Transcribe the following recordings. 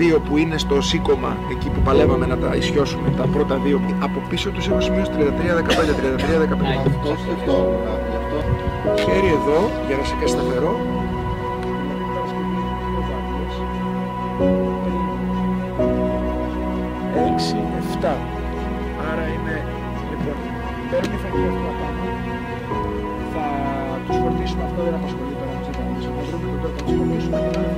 Δύο που είναι στο σήκωμα, εκεί που παλεύαμε να τα ισιώσουμε, τα πρώτα δύο, από πίσω τους έχω σημειώσει 33-15, 33-15. Αυτό σκεφτόμουν. γι' αυτό. Χέρι εδώ, για να σε και σταθερό. Έξι, εφτά. Άρα είναι, λοιπόν, παίρνει φαγητό αυτό πάνω. Θα τους φορτίσουμε αυτό, δεν απασχολεί τώρα τους εταιρείες. Θα βρούμε τον τρόπο να τους φορτίσουμε και να θα τους Μη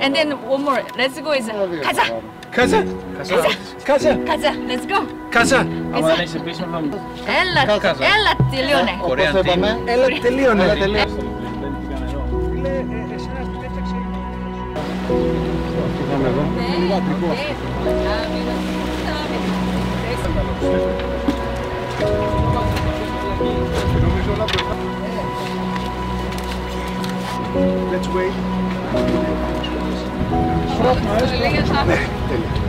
And then one more. Let's go is 가자. Κάτσα, κάτσα, 가자. Let's go. κάτσα. Άμα δεν είσαι πίσω θα μου Έλα, έλα, τελειώνε. Πώς το είπαμε. Έλα, τελείωνε. Έλα, τελείωσε. Φίλε, ε, εσένα που έφτιαξε Let's wait.